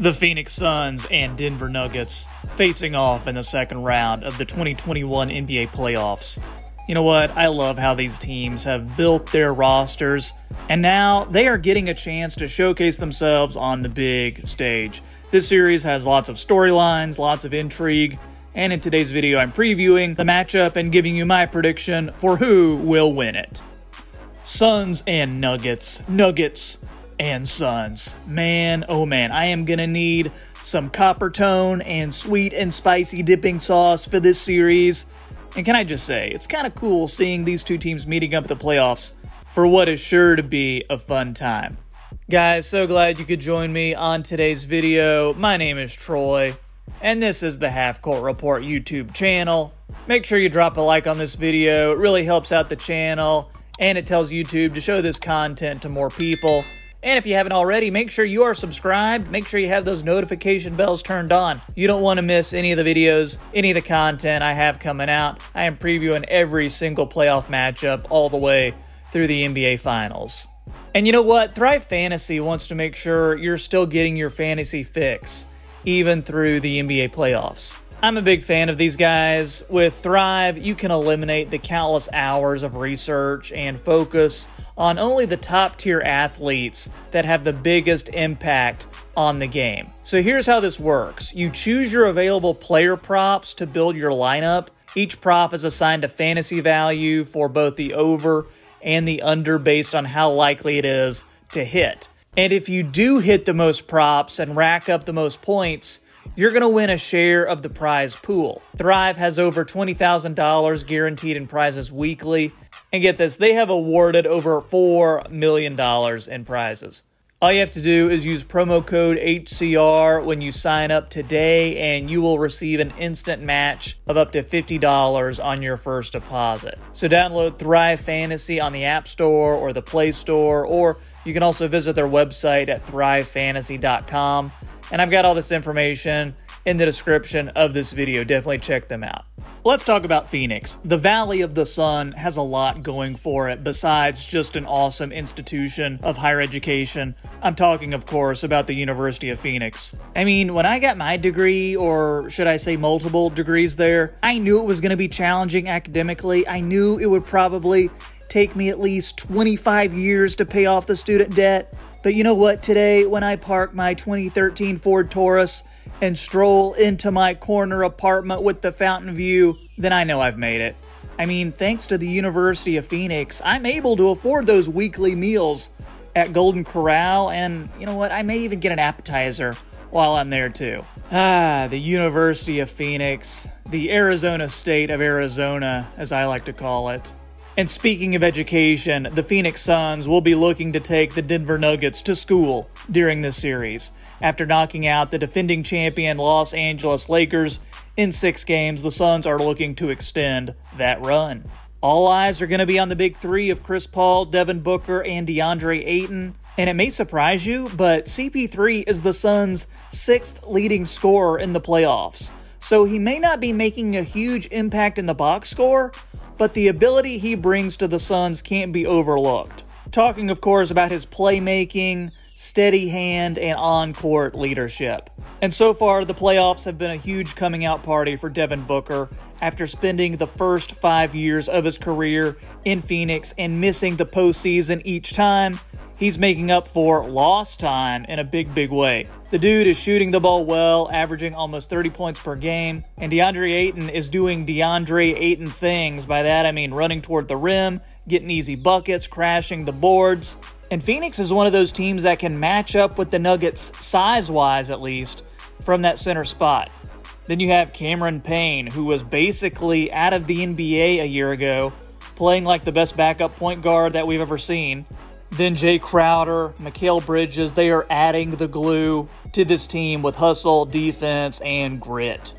The Phoenix Suns and Denver Nuggets facing off in the second round of the 2021 NBA playoffs. You know what? I love how these teams have built their rosters, and now they are getting a chance to showcase themselves on the big stage. This series has lots of storylines, lots of intrigue, and in today's video, I'm previewing the matchup and giving you my prediction for who will win it. Suns and Nuggets. Nuggets and Suns. Man, oh man, I am gonna need some Coppertone and sweet and spicy dipping sauce for this series. And can I just say, it's kind of cool seeing these two teams meeting up at the playoffs for what is sure to be a fun time. Guys, so glad you could join me on today's video. My name is Troy, and this is the Half Court Report YouTube channel. Make sure you drop a like on this video. It really helps out the channel, and it tells YouTube to show this content to more people. And if you haven't already, make sure you are subscribed. Make sure you have those notification bells turned on. You don't want to miss any of the videos, any of the content I have coming out. I am previewing every single playoff matchup all the way through the NBA Finals. And you know what? Thrive Fantasy wants to make sure you're still getting your fantasy fix, even through the NBA playoffs. I'm a big fan of these guys. With Thrive, you can eliminate the countless hours of research and focus on only the top tier athletes that have the biggest impact on the game. So here's how this works you choose your available player props to build your lineup. Each prop is assigned a fantasy value for both the over and the under based on how likely it is to hit. And if you do hit the most props and rack up the most points, you're going to win a share of the prize pool. Thrive has over $20,000 guaranteed in prizes weekly, and get this, they have awarded over $4 million in prizes. All you have to do is use promo code HCR when you sign up today, and you will receive an instant match of up to $50 on your first deposit. So, download Thrive Fantasy on the App Store or the Play Store, or you can also visit their website at thrivefantasy.com. And I've got all this information in the description of this video. Definitely check them out. Let's talk about Phoenix. The Valley of the Sun has a lot going for it besides just an awesome institution of higher education. I'm talking, of course, about the University of Phoenix. I mean, when I got my degree, or should I say multiple degrees there, I knew it was going to be challenging academically. I knew it would probably take me at least 25 years to pay off the student debt. But you know what? Today, when I park my 2013 Ford Taurus and stroll into my corner apartment with the fountain view, then I know I've made it. I mean, thanks to the University of Phoenix, I'm able to afford those weekly meals at Golden Corral, and you know what? I may even get an appetizer while I'm there too. Ah, the University of Phoenix, the Arizona state of Arizona, as I like to call it. And speaking of education, the Phoenix Suns will be looking to take the Denver Nuggets to school during this series. After knocking out the defending champion Los Angeles Lakers in six games, the Suns are looking to extend that run. All eyes are going to be on the big three of Chris Paul, Devin Booker, and DeAndre Ayton. And it may surprise you, but CP3 is the Suns' sixth leading scorer in the playoffs. So he may not be making a huge impact in the box score, but the ability he brings to the Suns can't be overlooked. Talking, of course, about his playmaking, steady hand, and on court leadership. And so far, the playoffs have been a huge coming out party for Devin Booker after spending the first five years of his career in Phoenix and missing the postseason each time he's making up for lost time in a big, big way. The dude is shooting the ball well, averaging almost 30 points per game, and DeAndre Ayton is doing DeAndre Ayton things. By that, I mean running toward the rim, getting easy buckets, crashing the boards. And Phoenix is one of those teams that can match up with the Nuggets, size wise at least, from that center spot. Then you have Cameron Payne, who was basically out of the NBA a year ago, playing like the best backup point guard that we've ever seen. Then Jae Crowder, Mikal Bridges, they are adding the glue to this team with hustle, defense, and grit.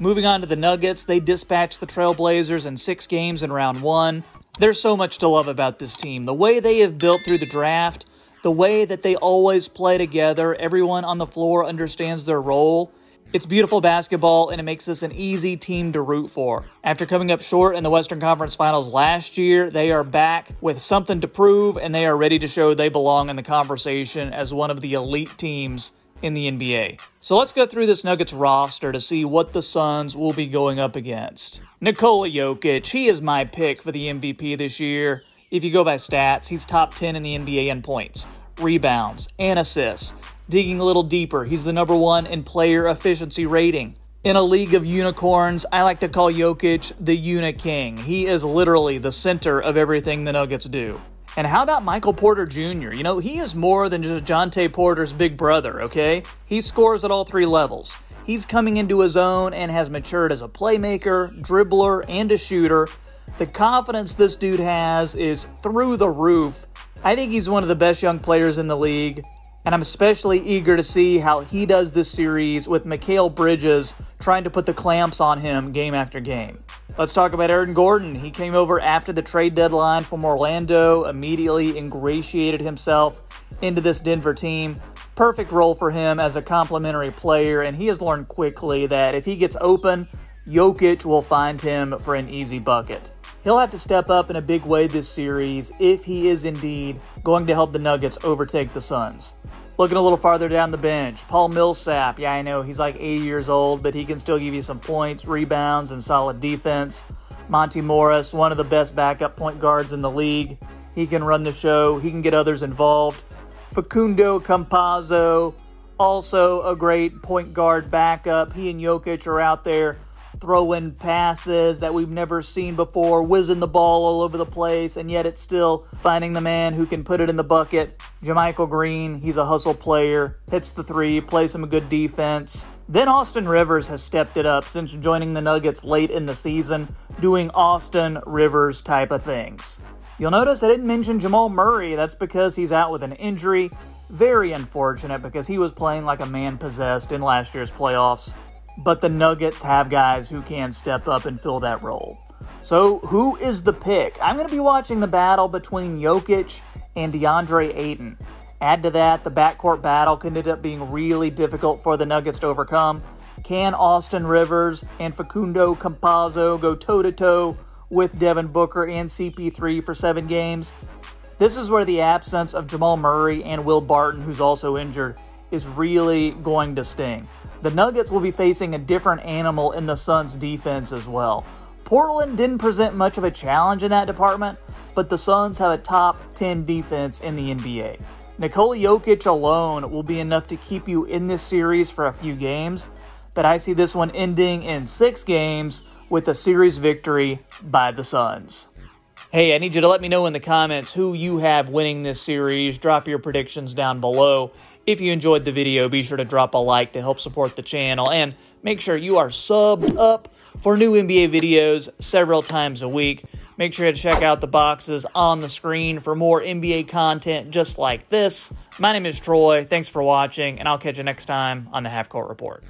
Moving on to the Nuggets, they dispatched the Trailblazers in six games in round one. There's so much to love about this team. The way they have built through the draft, the way that they always play together, everyone on the floor understands their role, it's beautiful basketball, and it makes this an easy team to root for. After coming up short in the Western Conference Finals last year, they are back with something to prove, and they are ready to show they belong in the conversation as one of the elite teams in the NBA. So let's go through this Nuggets roster to see what the Suns will be going up against. Nikola Jokic, he is my pick for the MVP this year. If you go by stats, he's top 10 in the NBA in points, rebounds, and assists. Digging a little deeper, he's the number one in player efficiency rating. In a league of unicorns, I like to call Jokic the Uniking. He is literally the center of everything the Nuggets do. And how about Michael Porter Jr.? You know, he is more than just Jontay Porter's big brother, okay? He scores at all three levels. He's coming into his own and has matured as a playmaker, dribbler, and a shooter. The confidence this dude has is through the roof. I think he's one of the best young players in the league, and I'm especially eager to see how he does this series with Mikal Bridges trying to put the clamps on him game after game. Let's talk about Aaron Gordon. He came over after the trade deadline from Orlando, immediately ingratiated himself into this Denver team. Perfect role for him as a complementary player, and he has learned quickly that if he gets open, Jokic will find him for an easy bucket. He'll have to step up in a big way this series if he is indeed going to help the Nuggets overtake the Suns. Looking a little farther down the bench, Paul Millsap. Yeah, I know he's like 80 years old, but he can still give you some points, rebounds, and solid defense. Monte Morris, one of the best backup point guards in the league. He can run the show, he can get others involved. Facundo Campazzo, also a great point guard backup. He and Jokic are out there throwing passes that we've never seen before, whizzing the ball all over the place, and yet it's still finding the man who can put it in the bucket. JaMychal Green, he's a hustle player, hits the three, plays some good defense. Then Austin Rivers has stepped it up since joining the Nuggets late in the season, doing Austin Rivers type of things. You'll notice I didn't mention Jamal Murray. That's because he's out with an injury. Very unfortunate because he was playing like a man possessed in last year's playoffs but the Nuggets have guys who can step up and fill that role. So, who is the pick? I'm going to be watching the battle between Jokic and DeAndre Ayton. Add to that, the backcourt battle can end up being really difficult for the Nuggets to overcome. Can Austin Rivers and Facundo Campazzo go toe to toe with Devin Booker and CP3 for seven games? This is where the absence of Jamal Murray and Will Barton, who's also injured, is really going to sting. The Nuggets will be facing a different animal in the Suns defense as well. Portland didn't present much of a challenge in that department, but the Suns have a top 10 defense in the NBA. Nikola Jokic alone will be enough to keep you in this series for a few games, but I see this one ending in six games with a series victory by the Suns. Hey, I need you to let me know in the comments who you have winning this series. Drop your predictions down below. If you enjoyed the video, be sure to drop a like to help support the channel and make sure you are subbed up for new NBA videos several times a week. Make sure to check out the boxes on the screen for more NBA content just like this. My name is Troy. Thanks for watching, and I'll catch you next time on the Half Court Report.